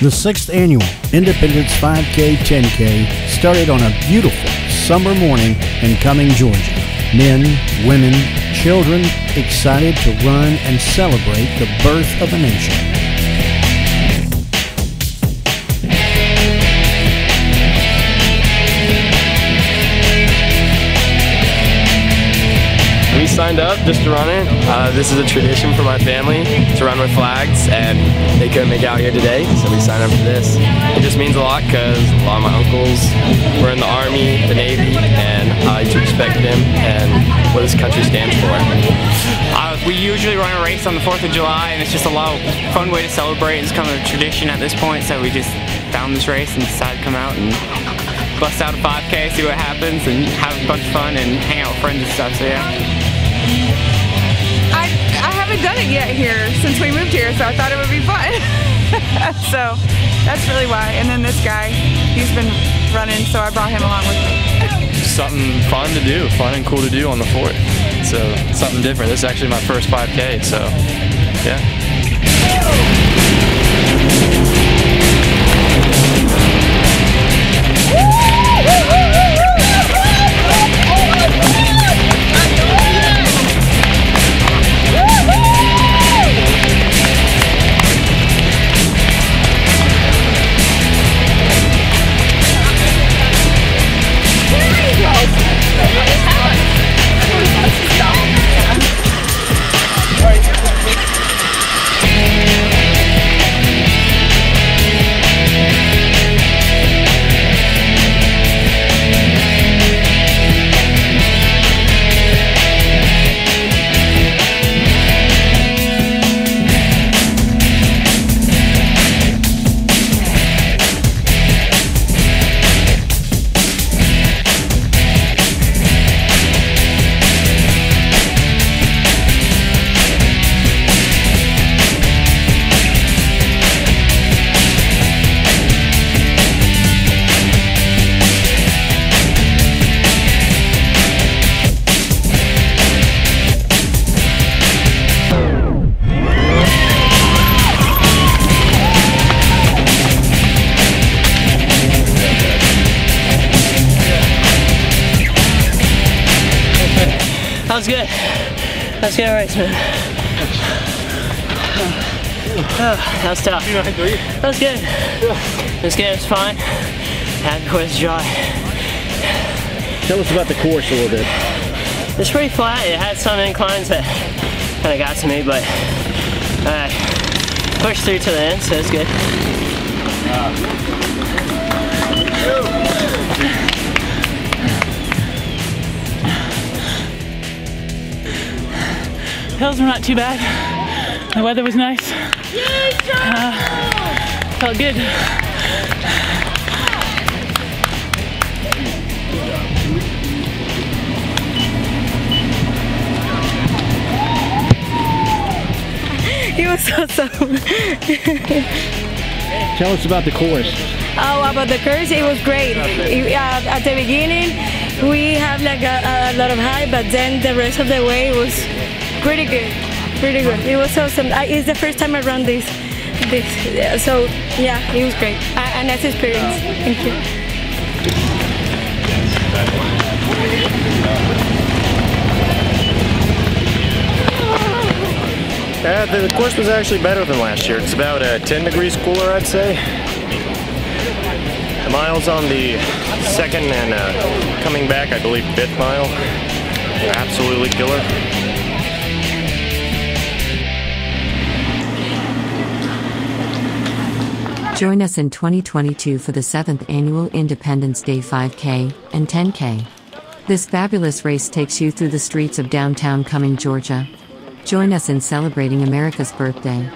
The sixth annual Independence 5K 10K started on a beautiful summer morning in Cumming, Georgia. Men, women, children excited to run and celebrate the birth of a nation. Signed up just to run it. Uh, this is a tradition for my family to run with flags, and they couldn't make it out here today, so we signed up for this. It just means a lot because a lot of my uncles were in the Army, the Navy, and I to respect them and what this country stands for. Uh, we usually run a race on the 4th of July, and it's just a lot of fun way to celebrate. It's kind of a tradition at this point, so we just found this race and decided to come out and bust out a 5K, see what happens, and have a bunch of fun and hang out with friends and stuff. So yeah. I, I haven't done it yet here since we moved here, so I thought it would be fun. so that's really why. And then this guy, he's been running, so I brought him along with me. Something fun to do, fun and cool to do on the fort. So something different. This is actually my first 5K, so yeah. That Let's get good race, man. Oh, oh, that was tough. That was good. This game was fine. Had to quit dry. Tell us about the course a little bit. It's pretty flat. It had some inclines that kind of got to me, but I pushed through to the end, so it's good. Hills were not too bad. The weather was nice. Uh, felt good. He was awesome. Tell us about the course. Oh, about the course, it was great. It- uh, at the beginning, we have like a, a lot of high, but then the rest of the way was pretty good, pretty good. It was awesome. I, it's the first time I run this, this. So yeah, it was great. A, a nice experience. Thank you. Uh, the, course was actually better than last year. It's about uh, 10 degrees cooler, I'd say. The miles on the second and uh, coming back, I believe, fifth mile, absolutely killer. Join us in 2022 for the 7th annual Independence Day 5K and 10K. This fabulous race takes you through the streets of downtown Cumming, Georgia. Join us in celebrating America's birthday.